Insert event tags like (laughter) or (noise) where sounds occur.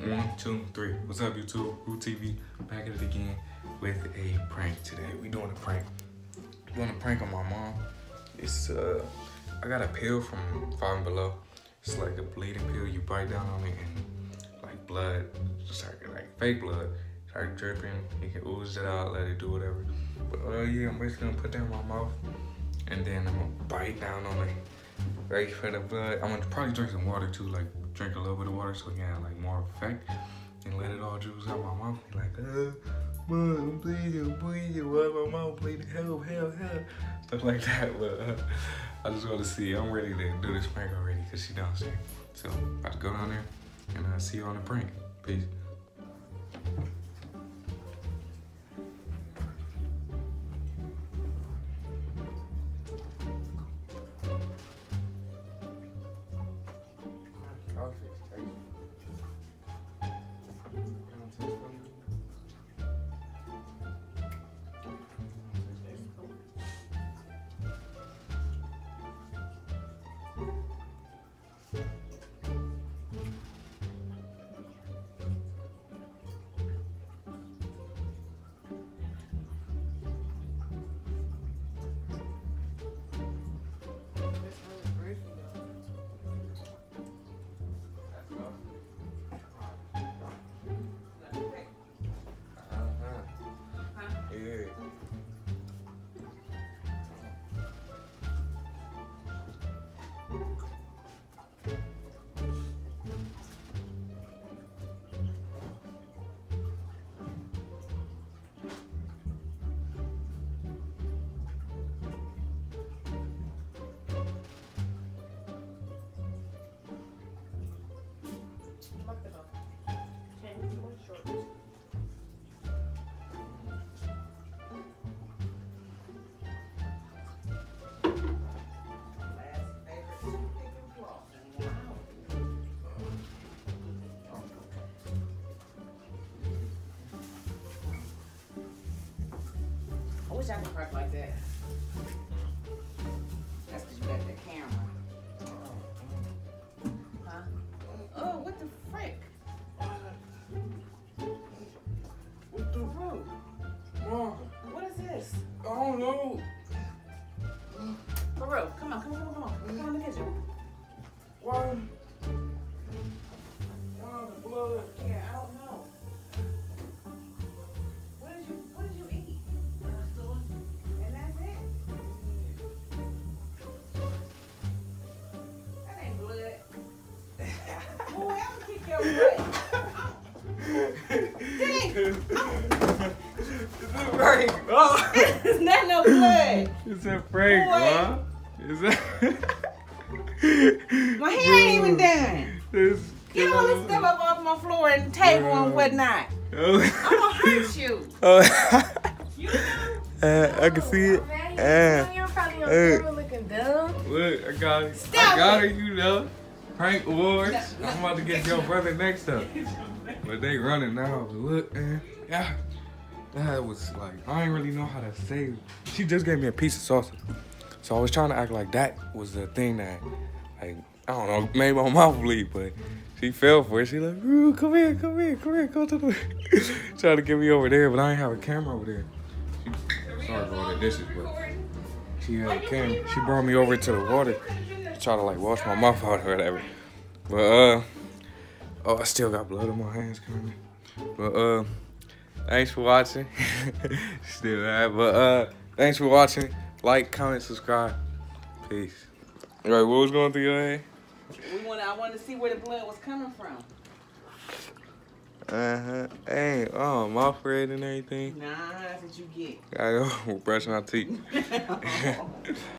One, two, three. What's up, YouTube? Rooh TV back at it again with a prank today. We doing a prank. Doing a prank on my mom. It's uh, I got a pill from Five Below. It's like a bleeding pill. You bite down on it and like blood, start like fake blood, start dripping. You can ooze it out, let it do whatever. But uh, yeah, I'm basically gonna put that in my mouth and then I'm gonna bite down on it. Right for the blood. I'm gonna probably drink some water too, like drink a little bit of water so have like more effect and let it all juice out my mouth. Be like, uh, mom, I'm bleeding, why my mouth bleeding? Help, help, help. Stuff like that. But uh, I just want to see. I'm ready to do this prank already because she downstairs. So to go down there and I uh, see you on the prank. Peace. Wish I could park like that. That's because you got that camera. Huh? Oh, what the frick? What the Bro, mom? what is this? I don't know. For real, come on, come on, come on, come on. Come in the kitchen. Why? Why It's a prank. Oh. It's not no blood. It's a prank, Boy. mom. It's a. My hair ain't even done. It's Get all this stuff up off my floor and table and whatnot. (laughs) Oh. I'm gonna hurt you. oh. You (laughs) know? uh, I can see it. Uh, You're probably on Hey. camera looking dumb. look, I got it. Stop I got it. it, you know. Prank awards. I'm about to get your brother next up. But they running now. Look, man. Yeah. That was like, I didn't really know how to say. She just gave me a piece of sausage. So I was trying to act like that was the thing that, like, I don't know, made my mouth bleed, but she fell for it. She like, Ooh, come here, come here, come here, go to the. (laughs) Trying to get me over there, but I ain't have a camera over there. She, sorry for all the dishes, but she had a camera. She brought me over to the water to try to like wash my mouth out or whatever. But uh, oh, I still got blood on my hands currently. But uh, thanks for watching. (laughs) still have, but uh, thanks for watching. Like, comment, subscribe. Peace. All right, what was going through your head? We want I wanted to see where the blood was coming from. Uh huh. Hey, oh, mouth red and everything. Nah, that's what you get. I know, (laughs) brushing our teeth. (laughs)